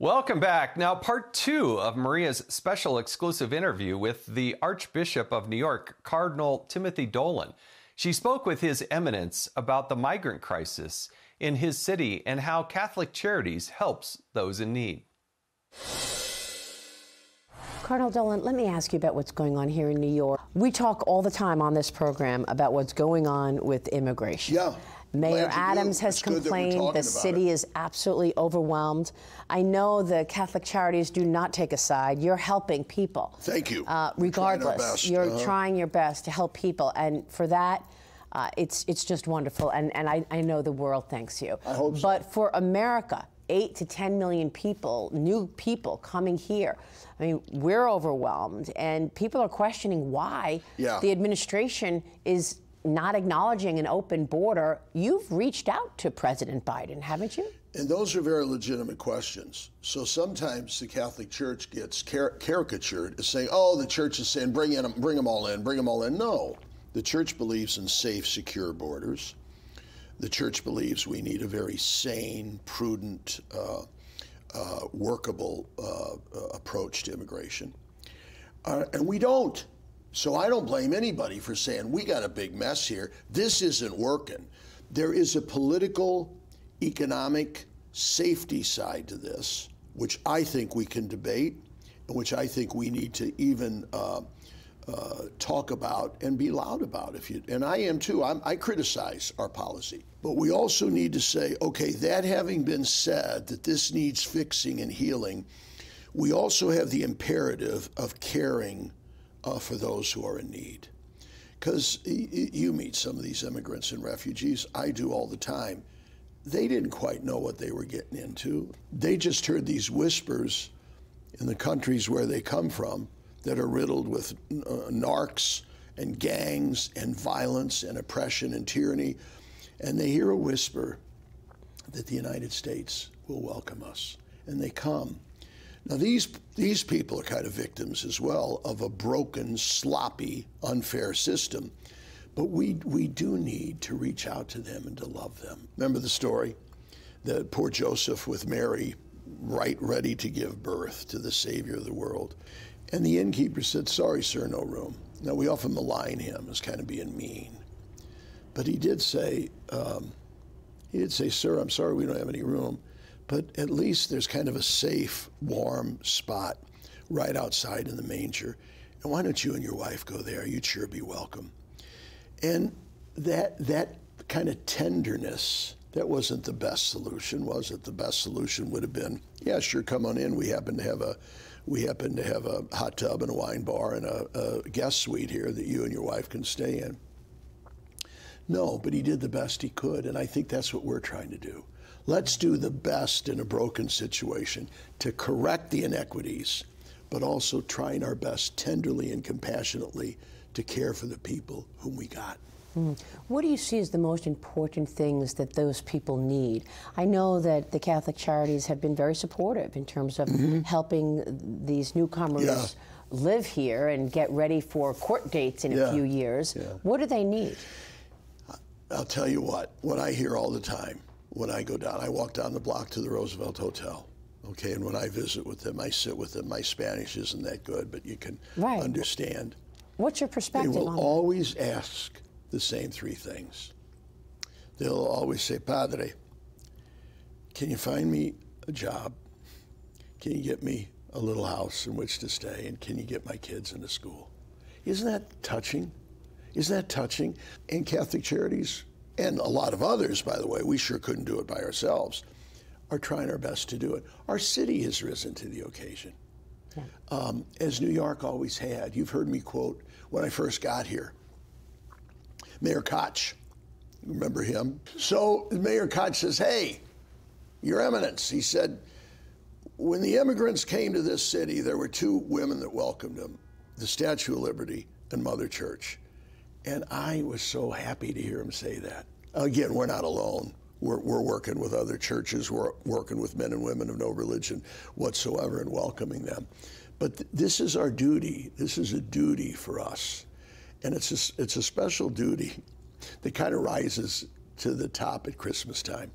Welcome back. Now, part two of Maria's special exclusive interview with the Archbishop of New York, Cardinal Timothy Dolan. She spoke with His Eminence about the migrant crisis in his city and how Catholic Charities helps those in need. Cardinal Dolan, let me ask you about what's going on here in New York. We talk all the time on this program about what's going on with immigration. Yeah. Mayor Adams has complained the city it. is absolutely overwhelmed. I know the Catholic Charities do not take a side. You're helping people. Thank you. Uh, trying regardless, best. you're Uh-huh. trying your best to help people, and for that, uh, it's it's just wonderful. And and I, I know the world thanks you. I hope so. But for America, eight to ten million people, new people coming here. I mean, we're overwhelmed, and people are questioning why Yeah. the administration is not acknowledging an open border. You've reached out to President Biden, haven't you? And those are very legitimate questions. So sometimes the Catholic Church gets car- caricatured as saying, "Oh, the church is saying bring in, bring them all in, bring them all in." No, the church believes in safe, secure borders. The church believes we need a very sane, prudent, uh, uh, workable uh, uh, approach to immigration, uh, and we don't. So I don't blame anybody for saying we got a big mess here. This isn't working. There is a political, economic, safety side to this, which I think we can debate, and which I think we need to even uh, talk about and be loud about. If you and I am too. I'm, I criticize our policy, but we also need to say, okay, that having been said, that this needs fixing and healing, we also have the imperative of caring uh, for those who are in need. Because you meet some of these immigrants and refugees, I do all the time. They didn't quite know what they were getting into. They just heard these whispers in the countries where they come from that are riddled with uh, narcs and gangs and violence and oppression and tyranny. And they hear a whisper that the United States will welcome us. And they come. Now, these, these people are kind of victims as well of a broken, sloppy, unfair system. But we, we do need to reach out to them and to love them. Remember the story? That poor Joseph with Mary, right ready to give birth to the Savior of the world. And the innkeeper said, Sorry, sir, no room. Now, we often malign him as kind of being mean. But he did say, um, he did say, Sir, I'm sorry we don't have any room but at least there's kind of a safe, warm spot right outside in the manger. And why don't you and your wife go there? You'd sure be welcome. And that that kind of tenderness, that wasn't the best solution, was it? The best solution would have been, yeah, sure, come on in. We happen to have a we happen to have a hot tub and a wine bar and a, a guest suite here that you and your wife can stay in. No, but he did the best he could, and I think that's what we're trying to do. Let's do the best in a broken situation to correct the inequities, but also trying our best tenderly and compassionately to care for the people whom we got. Hmm. What do you see as the most important things that those people need? I know that the Catholic Charities have been very supportive in terms of mm-hmm. helping these newcomers Yeah. live here and get ready for court dates in a few years. Yeah. What do they need? I'll tell you what, what I hear all the time when I go down, I walk down the block to the Roosevelt Hotel. Okay, and when I visit with them, I sit with them. My Spanish isn't that good, but you can Right. understand. What's your perspective? They will on that? always ask the same three things. They'll always say, Padre, can you find me a job? Can you get me a little house in which to stay? And can you get my kids into school? Isn't that touching? Isn't that touching? And Catholic Charities, and a lot of others, by the way, we sure couldn't do it by ourselves, are trying our best to do it. Our city has risen to the occasion um, as New York always had. You've heard me quote when I first got here. Mayor Koch, remember him? So Mayor Koch says, "Hey, Your Eminence," he said, "when the immigrants came to this city, there were two women that welcomed them: the Statue of Liberty and Mother Church." And I was so happy to hear him say that. Again, we're not alone. We're, we're working with other churches. We're working with men and women of no religion whatsoever and welcoming them. But th- this is our duty. This is a duty for us. And it's a, it's a special duty that kind of rises to the top at Christmas time.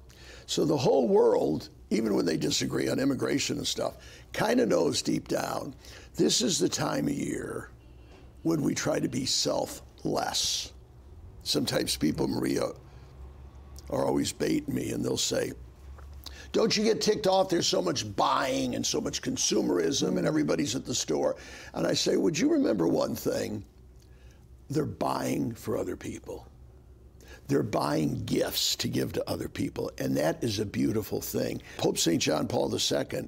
So the whole world even when they disagree on immigration and stuff, kind of knows deep down this is the time of year when we try to be selfless. Sometimes people, Maria, are always baiting me and they'll say, don't you get ticked off? There's so much buying and so much consumerism, and everybody's at the store. And I say, Would you remember one thing? They're buying for other people. They're buying gifts to give to other people, and that is a beautiful thing. Pope St. John Paul II,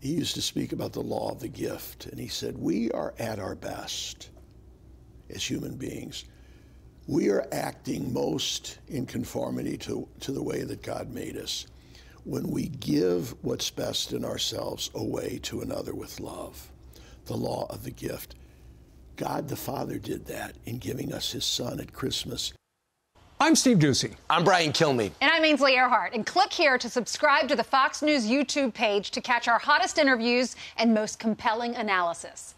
he used to speak about the law of the gift, and he said, We are at our best as human beings. We are acting most in conformity to, to the way that God made us when we give what's best in ourselves away to another with love, the law of the gift. God the Father did that in giving us his Son at Christmas. I'm Steve Doocy. I'm Brian Kilmeade. And I'm Ainsley Earhardt. And click here to subscribe to the Fox News YouTube page to catch our hottest interviews and most compelling analysis.